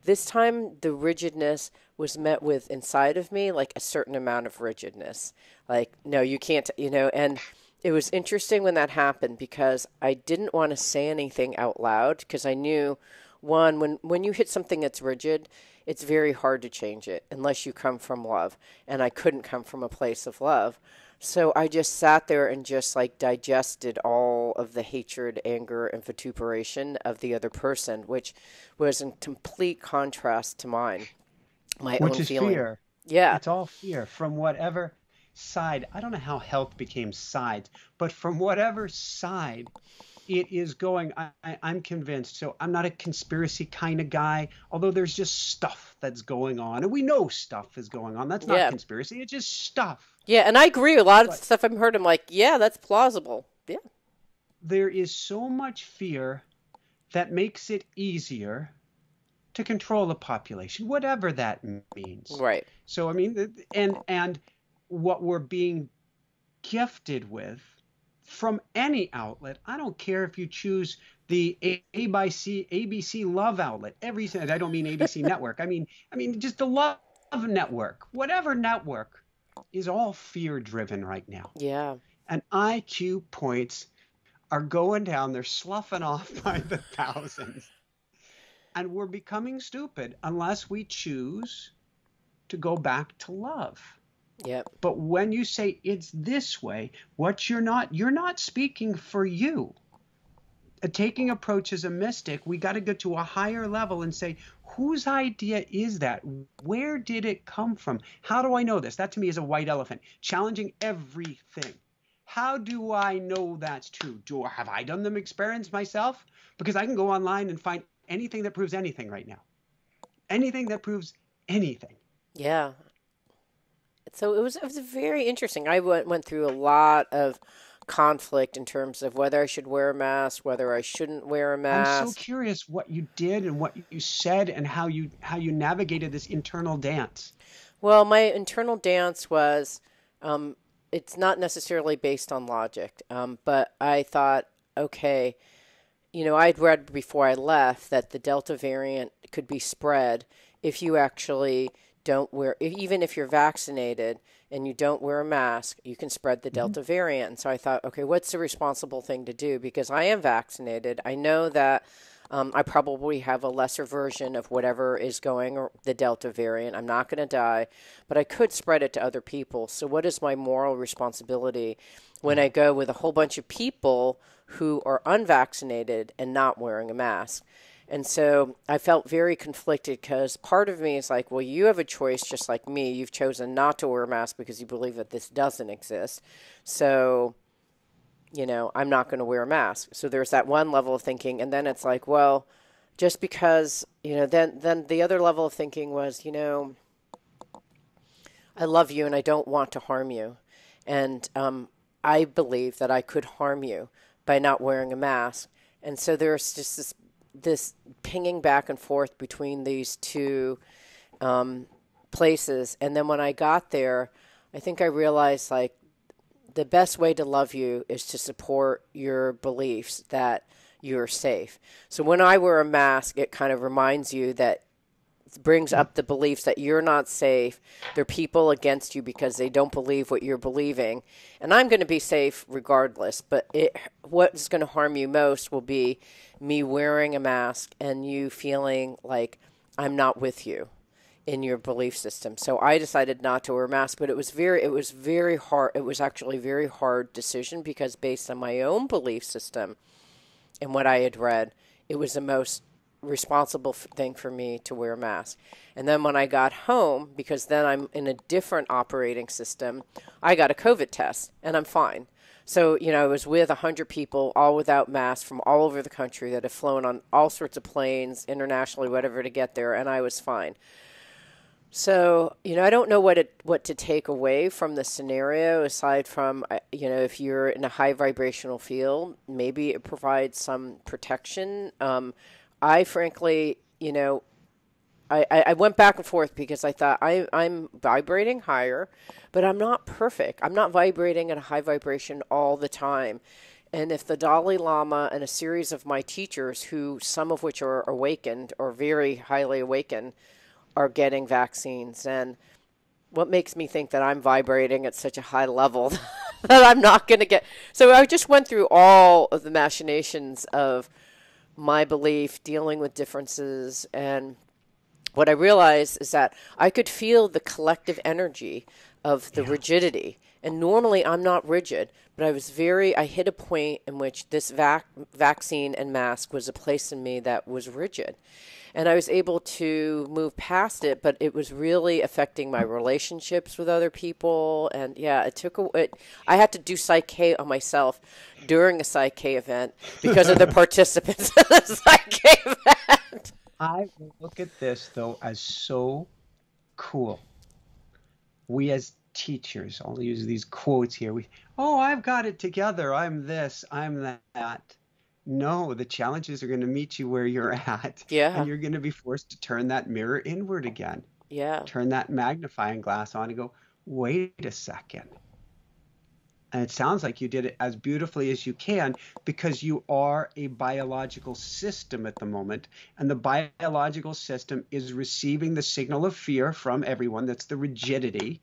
This time the rigidness was met with inside of me like a certain amount of rigidness, like no, you can't, you know, and it was interesting when that happened because I didn't want to say anything out loud because I knew one when when you hit something that's rigid it's very hard to change it unless you come from love. And I couldn't come from a place of love. So I just sat there and just like digested all of the hatred, anger, and vituperation of the other person, which was in complete contrast to mine. My which own is feeling. fear. Yeah. It's all fear from whatever side. I don't know how health became sides, but from whatever side it is going, I, I'm convinced. So I'm not a conspiracy kind of guy, although there's just stuff that's going on, and we know stuff is going on. That's not Yeah. conspiracy; it's just stuff. Yeah, and I agree. A lot of But- the stuff I've heard, I'm like, yeah, that's plausible. Yeah. There is so much fear that makes it easier to control a population, whatever that means. Right. So I mean, and and what we're being gifted with from any outlet. I don't care if you choose the A- ABC ABC Love outlet. Every I don't mean ABC Network. I mean I mean just the Love Network. Whatever network is all fear driven right now. Yeah. And IQ points are going down. They're sloughing off by the thousands. And we're becoming stupid unless we choose to go back to love. Yep. But when you say it's this way, what you're not, you're not speaking for you. A taking approach as a mystic, we got to go to a higher level and say, whose idea is that? Where did it come from? How do I know this? That to me is a white elephant, challenging everything. How do I know that's true? Do have I done them experiments myself? Because I can go online and find anything that proves anything right now. Anything that proves anything. Yeah. So it was it was very interesting. I went went through a lot of conflict in terms of whether I should wear a mask, whether I shouldn't wear a mask. I'm so curious what you did and what you said and how you how you navigated this internal dance. Well, my internal dance was um, it's not necessarily based on logic, um, but I thought, okay, you know, I'd read before I left that the Delta variant could be spread if you actually don't wear, even if you're vaccinated and you don't wear a mask, you can spread the Delta variant. And so I thought, okay, what's the responsible thing to do? Because I am vaccinated. I know that um, I probably have a lesser version of whatever is going or the Delta variant. I'm not going to die, but I could spread it to other people. So, what is my moral responsibility when I go with a whole bunch of people who are unvaccinated and not wearing a mask? And so I felt very conflicted because part of me is like, well, you have a choice just like me. You've chosen not to wear a mask because you believe that this doesn't exist. So you know, I'm not going to wear a mask. So there's that one level of thinking, and then it's like, well, just because, you know, then then the other level of thinking was, you know, I love you and I don't want to harm you, and um, I believe that I could harm you by not wearing a mask, and so there's just this this pinging back and forth between these two um, places, and then when I got there, I think I realized like the best way to love you is to support your beliefs that you're safe. So when I wear a mask, it kind of reminds you that brings up the beliefs that you're not safe. There are people against you because they don't believe what you're believing. And I'm going to be safe regardless, but it what's going to harm you most will be me wearing a mask and you feeling like I'm not with you in your belief system. So I decided not to wear a mask, but it was very it was very hard it was actually a very hard decision because based on my own belief system and what I had read, it was the most responsible thing for me to wear a mask. And then when I got home because then I'm in a different operating system, I got a COVID test and I'm fine. So, you know, I was with 100 people, all without masks from all over the country that have flown on all sorts of planes, internationally, whatever, to get there, and I was fine. So you know, I don't know what it what to take away from the scenario aside from uh, you know if you're in a high vibrational field, maybe it provides some protection. Um, I frankly, you know, I, I went back and forth because I thought I I'm vibrating higher, but I'm not perfect. I'm not vibrating at a high vibration all the time. And if the Dalai Lama and a series of my teachers, who some of which are awakened or very highly awakened, are getting vaccines and what makes me think that I'm vibrating at such a high level that I'm not going to get. So I just went through all of the machinations of my belief, dealing with differences, and what I realized is that I could feel the collective energy of the yeah. rigidity. And normally I'm not rigid, but I was very, I hit a point in which this vac- vaccine and mask was a place in me that was rigid. And I was able to move past it, but it was really affecting my relationships with other people. And yeah, it took a, it, I had to do Psych-K on myself during a Psych-K event because of the participants in the Psych-K event. I look at this though as so cool. We as teachers, I'll use these quotes here. We, oh, I've got it together. I'm this. I'm that. No, the challenges are going to meet you where you're at. Yeah. And you're going to be forced to turn that mirror inward again. Yeah. Turn that magnifying glass on and go, wait a second. And it sounds like you did it as beautifully as you can because you are a biological system at the moment. And the biological system is receiving the signal of fear from everyone. That's the rigidity.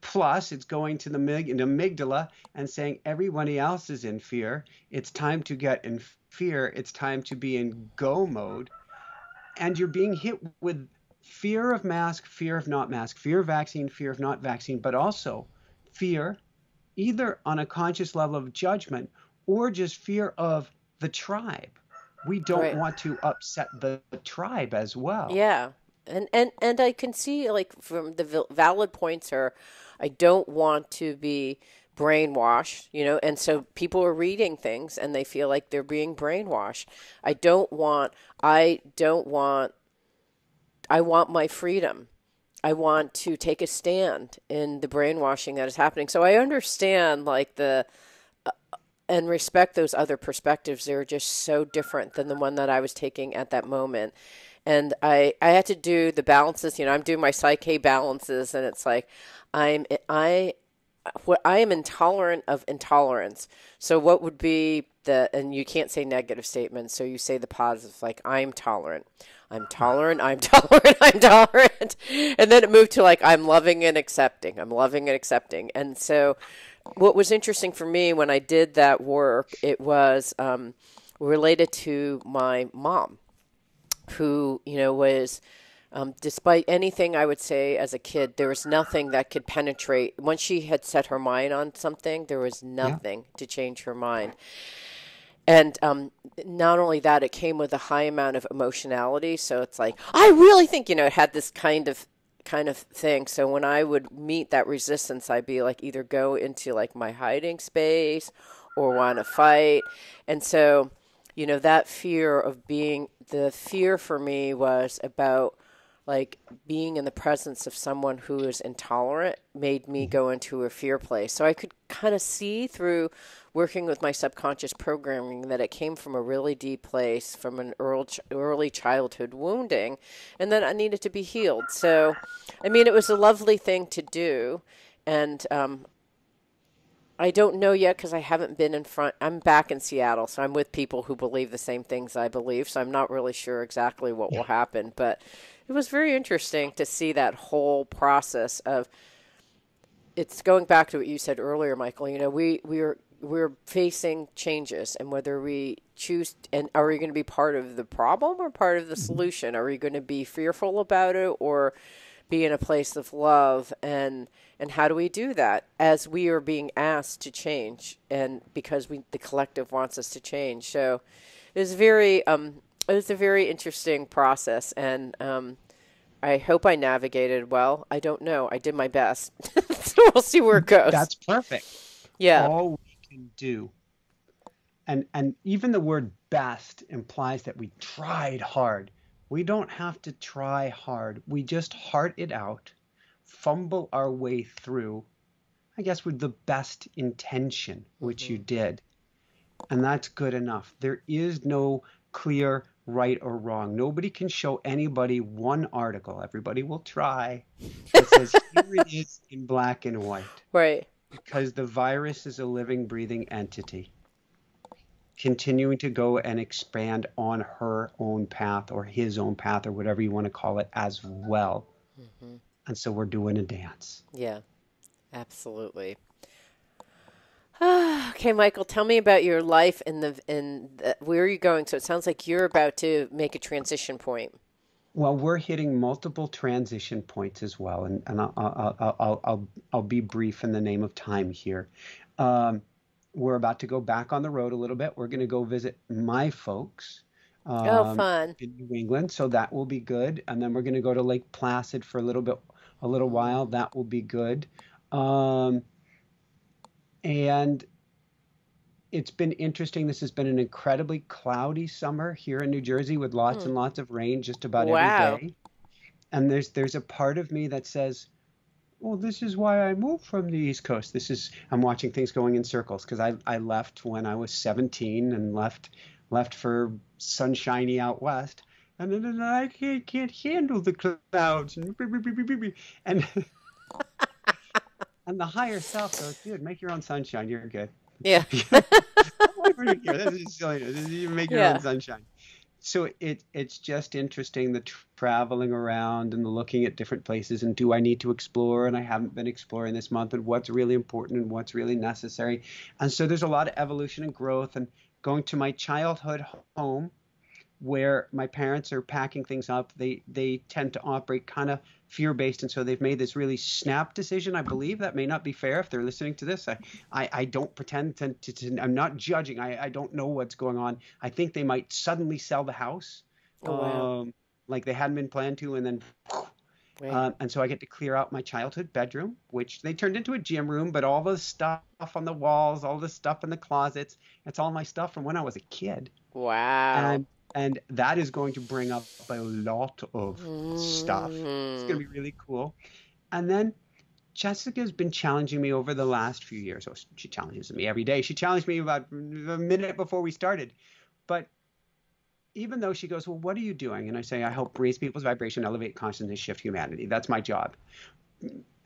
Plus, it's going to the amygdala and saying everybody else is in fear. It's time to get in fear. It's time to be in go mode. And you're being hit with fear of mask, fear of not mask, fear of vaccine, fear of not vaccine, but also fear either on a conscious level of judgment or just fear of the tribe. We don't right. want to upset the, the tribe as well. Yeah. And, and and I can see like from the valid points are I don't want to be brainwashed, you know, and so people are reading things and they feel like they're being brainwashed. I don't want I don't want I want my freedom. I want to take a stand in the brainwashing that is happening. So I understand like the uh, and respect those other perspectives. They're just so different than the one that I was taking at that moment. And I I had to do the balances, you know, I'm doing my Psych-K balances and it's like I'm I what I am intolerant of intolerance. So what would be the and you can't say negative statements, so you say the positive like I'm tolerant. I'm tolerant, I'm tolerant, I'm tolerant. And then it moved to like, I'm loving and accepting. I'm loving and accepting. And so, what was interesting for me when I did that work, it was um, related to my mom, who, you know, was. Um, despite anything I would say as a kid, there was nothing that could penetrate. Once she had set her mind on something, there was nothing yeah. to change her mind. And um, not only that, it came with a high amount of emotionality. So it's like, I really think, you know, it had this kind of kind of thing. So when I would meet that resistance, I'd be like either go into like my hiding space or want to fight. And so, you know, that fear of being the fear for me was about like being in the presence of someone who is intolerant made me go into a fear place. So I could kind of see through working with my subconscious programming that it came from a really deep place, from an early, early childhood wounding, and that I needed to be healed. So, I mean, it was a lovely thing to do. And um, I don't know yet because I haven't been in front. I'm back in Seattle, so I'm with people who believe the same things I believe. So I'm not really sure exactly what yeah. will happen. But it was very interesting to see that whole process of. It's going back to what you said earlier, Michael. You know, we we are we're facing changes and whether we choose and are we going to be part of the problem or part of the mm-hmm. solution are we going to be fearful about it or be in a place of love and and how do we do that as we are being asked to change and because we the collective wants us to change so it was very um it was a very interesting process and um I hope I navigated well. I don't know. I did my best. so we'll see where it goes. That's perfect. Yeah. All we can do. And and even the word best implies that we tried hard. We don't have to try hard. We just heart it out, fumble our way through, I guess with the best intention, which mm-hmm. you did. And that's good enough. There is no clear right or wrong. Nobody can show anybody one article. Everybody will try. It says here it is in black and white. Right because the virus is a living, breathing entity continuing to go and expand on her own path or his own path or whatever you want to call it as well. Mm-hmm. And so we're doing a dance. Yeah, absolutely. okay, Michael, tell me about your life and the and the, where are you going? So it sounds like you're about to make a transition point. Well, we're hitting multiple transition points as well, and, and I'll, I'll, I'll, I'll, I'll be brief in the name of time here. Um, we're about to go back on the road a little bit. We're going to go visit my folks Oh, um, fun. in New England, so that will be good. And then we're going to go to Lake Placid for a little bit, a little while. That will be good. Um, and it's been interesting. This has been an incredibly cloudy summer here in New Jersey with lots Hmm. and lots of rain just about every Wow. day. And there's there's a part of me that says, well, this is why I moved from the East Coast. This is I'm watching things going in circles because I I left when I was 17 and left left for sunshiny out west. And then I can't, can't handle the clouds and and and the higher self goes, dude, make your own sunshine. You're good. Yeah. Whatever you care. This is silly. You make your Yeah. own sunshine. So it it's just interesting the traveling around and the looking at different places and do I need to explore and I haven't been exploring this month and what's really important and what's really necessary. And so there's a lot of evolution and growth and going to my childhood home where my parents are packing things up, they they tend to operate kind of fear based, and so they've made this really snap decision. I believe that may not be fair if they're listening to this. I I, I don't pretend to, to, to I'm not judging. I, I don't know what's going on. I think they might suddenly sell the house, Oh, wow. um, like they hadn't been planned to, and then. Right. Um, and so I get to clear out my childhood bedroom, which they turned into a gym room, but all the stuff on the walls, all the stuff in the closets, it's all my stuff from when I was a kid Wow. and and that is going to bring up a lot of stuff. It's going to be really cool. And then Jessica's been challenging me over the last few years. Oh, she challenges me every day. She challenged me about a minute before we started. But even though she goes, Well, what are you doing? And I say, I help raise people's vibration, elevate consciousness, shift humanity. That's my job.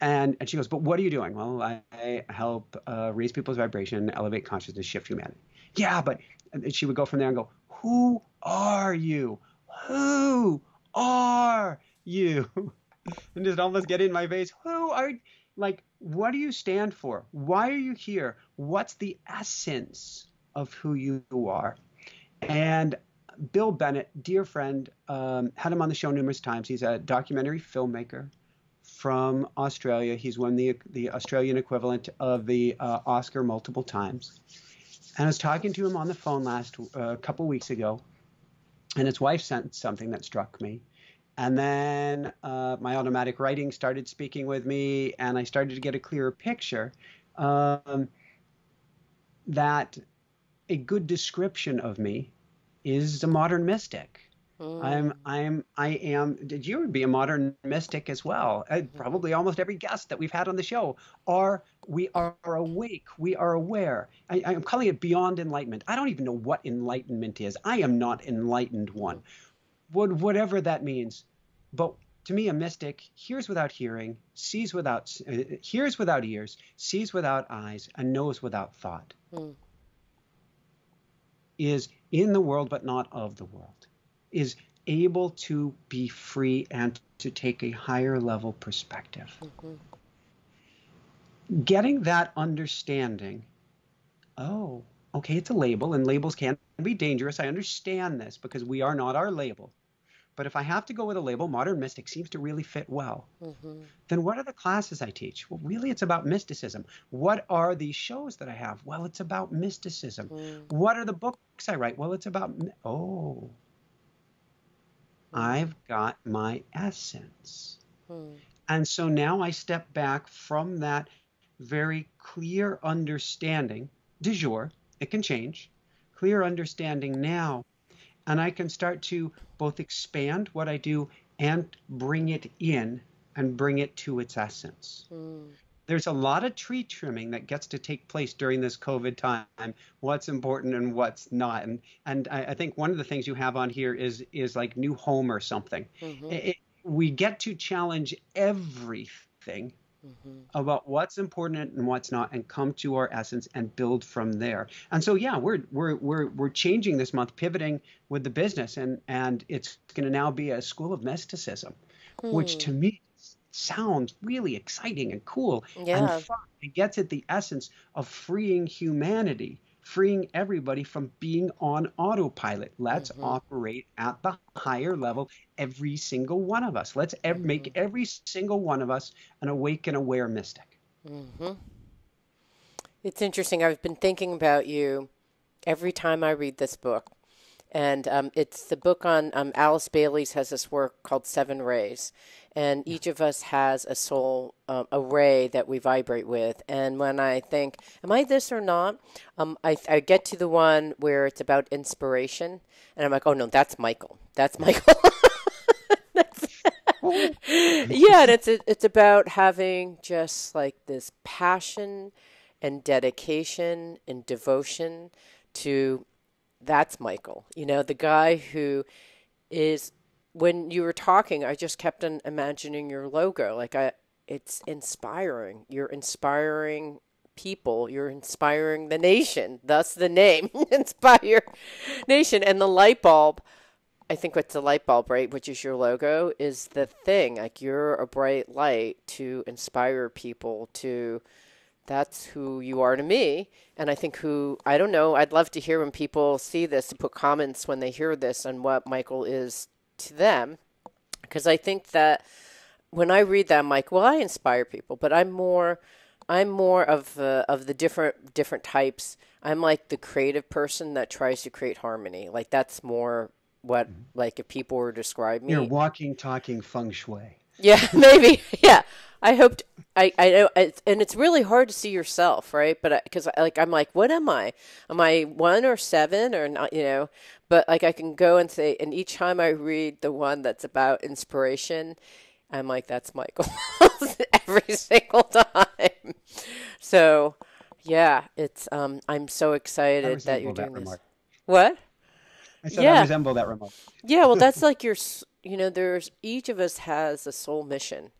And, and she goes, But what are you doing? Well, I, I help uh, raise people's vibration, elevate consciousness, shift humanity. Yeah, but and she would go from there and go, Who are you? Who are you? and just almost get in my face. Who are like what do you stand for? Why are you here? What's the essence of who you are? And Bill Bennett, dear friend, um, had him on the show numerous times. He's a documentary filmmaker from Australia. He's won the the Australian equivalent of the uh, Oscar multiple times. And I was talking to him on the phone last a uh, couple weeks ago, and his wife sent something that struck me. And then uh, my automatic writing started speaking with me, and I started to get a clearer picture um, that a good description of me is a modern mystic. Mm. I'm, I'm, I am. Did you would be a modern mystic as well? Uh, probably almost every guest that we've had on the show are. We are awake. We are aware. I, I'm calling it beyond enlightenment. I don't even know what enlightenment is. I am not enlightened one, what, whatever that means. But to me, a mystic hears without hearing, sees without, uh, hears without ears, sees without eyes, and knows without thought. Mm. Is in the world but not of the world. Is able to be free and to take a higher level perspective. Mhm. Getting that understanding, oh, okay, it's a label, and labels can be dangerous. I understand this because we are not our label. But if I have to go with a label, modern mystic seems to really fit well. Mhm. Then what are the classes I teach? Well, really, it's about mysticism. What are the shows that I have? Well, it's about mysticism. Mm. What are the books I write? Well, it's about, oh, I've got my essence. Mm. And so now I step back from that very clear understanding, de jour, it can change, clear understanding now, and I can start to both expand what I do and bring it in and bring it to its essence. Mm. There's a lot of tree trimming that gets to take place during this COVID time. What's important and what's not, and and I, I think one of the things you have on here is is like new home or something. Mhm. It- it- we get to challenge everything Mhm. about what's important and what's not and come to our essence and build from there and so yeah we're we're we're, we're changing this month pivoting with the business and and it's going to now be a school of mysticism which to me sounds really exciting and cool Yeah. and fun it gets at the essence of freeing humanity freeing everybody from being on autopilot. Let's mm-hmm. operate at the higher level, every single one of us. Let's ev- mm-hmm. make every single one of us an awake and aware mystic. Mm-hmm. It's interesting. I've been thinking about you every time I read this book. And um, it's the book on um, Alice Bailey's has this work called Seven Rays and each of us has a soul um, array that we vibrate with. And when I think, am I this or not? Um, I, I get to the one where it's about inspiration, and I'm like, oh no, that's Michael. That's Michael. yeah, and it's it's about having just like this passion and dedication and devotion to that's Michael. You know, the guy who is when you were talking, I just kept on imagining your logo. Like I, it's inspiring. You're inspiring people. You're inspiring the nation. Thus the name, Inspire Nation, and the light bulb. I think what's the light bulb, right, which is your logo, is the thing. Like you're a bright light to inspire people to. That's who you are to me. And I think who, I don't know, I'd love to hear when people see this and put comments when they hear this on what Michael is to them because I think that when I read that, I'm like, well, I inspire people, but I'm more, I'm more of the of the different different types. I'm like the creative person that tries to create harmony. Like that's more what mm-hmm. like if people were to describe me. You're walking, talking feng shui. Yeah, maybe. Yeah, I hoped. I I know, and it's really hard to see yourself, right? But because like I'm like, what am I? Am I one or seven or not? You know, but like I can go and say, and each time I read the one that's about inspiration, I'm like, that's Michael every single time. So, yeah, it's um, I'm so excited that you're doing that this. What? I said yeah. I resemble that remark. yeah, well, that's like your, you know, there's each of us has a soul mission,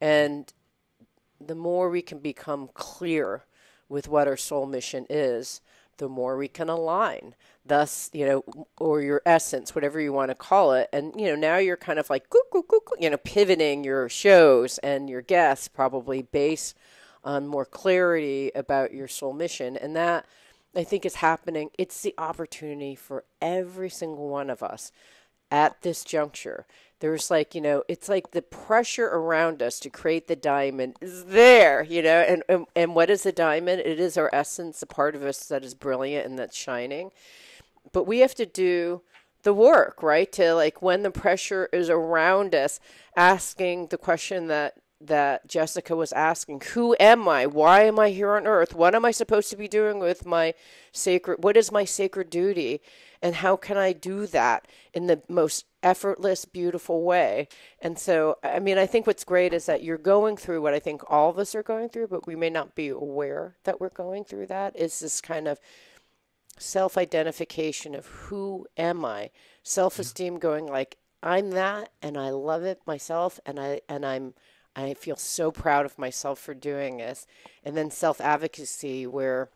and the more we can become clear with what our soul mission is, the more we can align. Thus you know or your essence whatever you want to call it and you know now you're kind of like you know pivoting your shows and your guests probably base on more clarity about your soul mission and that i think is happening. It's the opportunity for every single one of us at this juncture. There's like you know it's like the pressure around us to create the diamond is there you know and, and and what is the diamond? It is our essence a part of us that is brilliant and that's shining. But we have to do the work right to like when the pressure is around us asking the question that that Jessica was asking, who am I? Why am I here on earth? What am I supposed to be doing with my sacred what is my sacred duty? And how can I do that in the most effortless, beautiful way? And so I mean I think what's great is that you're going through what I think all of us are going through, but we may not be aware that we're going through that. Is this kind of self identification of who am I? Self esteem mm-hmm. going like I'm that and I love it myself and I and I'm I feel so proud of myself for doing this. And then self advocacy, where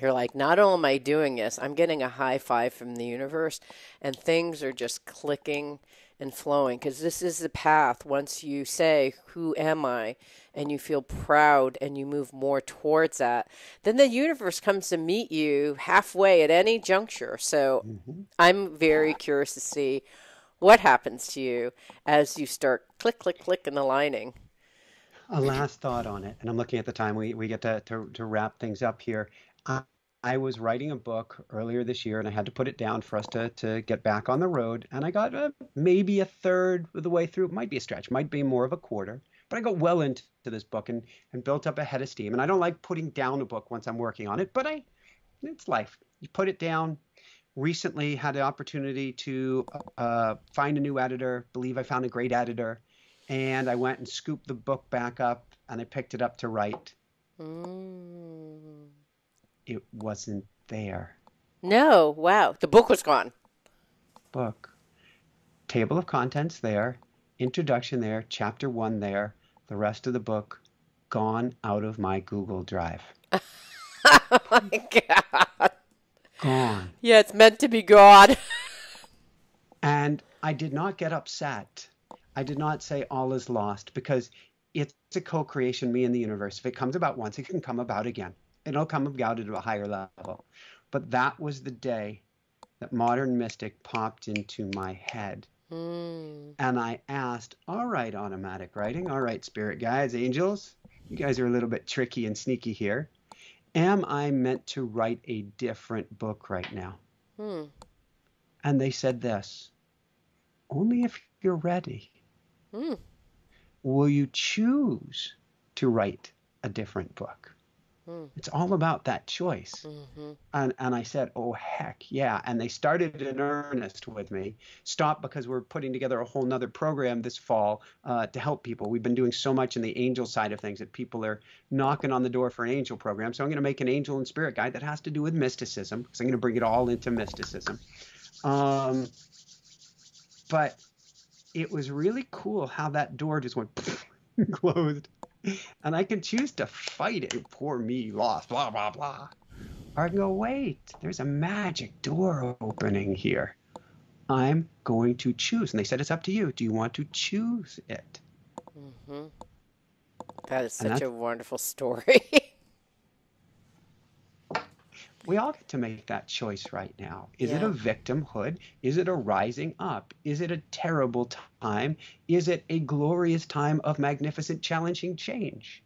you're like, not only am I doing this, I'm getting a high five from the universe, and things are just clicking and flowing. Because this is the path. Once you say, Who am I? and you feel proud and you move more towards that, then the universe comes to meet you halfway at any juncture. So mm-hmm. I'm very curious to see what happens to you as you start click, click, click and aligning a last thought on it, and I'm looking at the time. We we get to to, to wrap things up here. I, I was writing a book earlier this year, and I had to put it down for us to to get back on the road. And I got maybe a third of the way through. It might be a stretch, might be more of a quarter. But I got well into this book and and built up a head of steam. And I don't like putting down a book once I'm working on it, but I it's life. You put it down. Recently had the opportunity to uh, find a new editor. Believe I found a great editor and I went and scooped the book back up and I picked it up to write. Mm. It wasn't there. No, wow. The book was gone. Book. Table of contents there, introduction there, chapter one there, the rest of the book gone out of my Google Drive. oh my God. Gone. Yeah, it's meant to be gone. and I did not get upset I did not say all is lost because it's a co-creation, me and the universe. If it comes about once, it can come about again. It'll come about at a higher level. But that was the day that modern mystic popped into my head. Mm. And I asked, All right, automatic writing, all right, spirit guides, angels, you guys are a little bit tricky and sneaky here. Am I meant to write a different book right now? Hmm. And they said this only if you're ready. Hmm. Will you choose to write a different book? Hmm. It's all about that choice. hmm And, and I said, oh, heck yeah. And they started in earnest with me. Stop because we're putting together a whole nother program this fall uh, to help people. We've been doing so much in the angel side of things that people are knocking on the door for an angel program. So I'm going to make an angel and spirit guide that has to do with mysticism because I'm going to bring it all into mysticism. Um, but it was really cool how that door just went closed. And I can choose to fight it. Poor me, lost, blah, blah, blah. Or I can go, wait, there's a magic door opening here. I'm going to choose. And they said, it's up to you. Do you want to choose it? hmm That is such a wonderful story. We all get to make that choice right now. Is it a victimhood? Is it a rising up? Is it a terrible time? Is it a glorious time of magnificent, challenging change?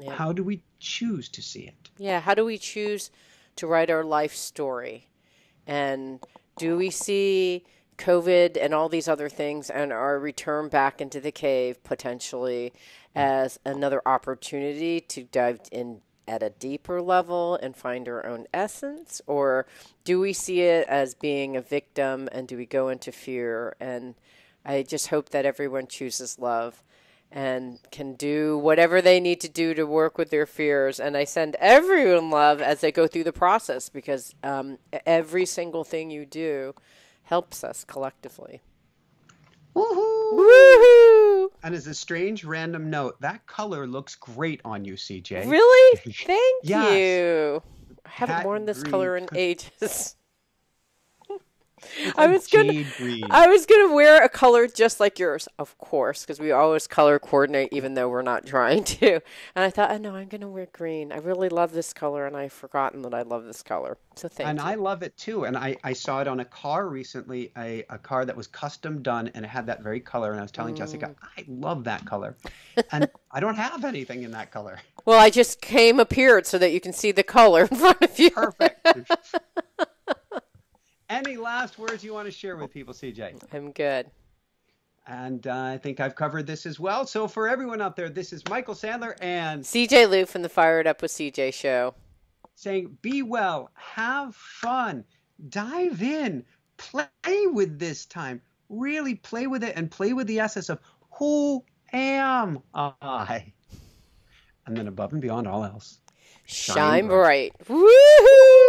yeah. How do we choose to see it? Yeah, how do we choose to write our life story? And do we see COVID and all these other things and our return back into the cave potentially as another opportunity to dive in at a deeper level and find our own essence? Or do we see it as being a victim and do we go into fear? And I just hope that everyone chooses love and can do whatever they need to do to work with their fears. And I send everyone love as they go through the process because um, every single thing you do helps us collectively. Woohoo! Woohoo! And as a strange random note, that color looks great on you, CJ. Really? Thank Yes. you. I haven't Cat worn this green. color in ages. I was gonna- green. I was gonna wear a color just like yours, of course, because we always color coordinate, even though we're not trying to. And I thought, oh no, I'm gonna wear green. I really love this color, and I've forgotten that I love this color. So thank and you. I love it too. And I, I saw it on a car recently, a, a car that was custom done and it had that very color. And I was telling Mm. Jessica, I love that color. And I don't have anything in that color. Well, I just came appeared so that you can see the color in front of you. Perfect. Any last words you want to share with people, CJ? I'm good. And uh, I think I've covered this as well. So for everyone out there, this is Michael Sandler and CJ Liu from the Fire It Up with CJ show. saying, be well, have fun, dive in, play with this time. Really play with it and play with the essence of who am I? And then above and beyond all else, Shine, Shine bright. Woohoo!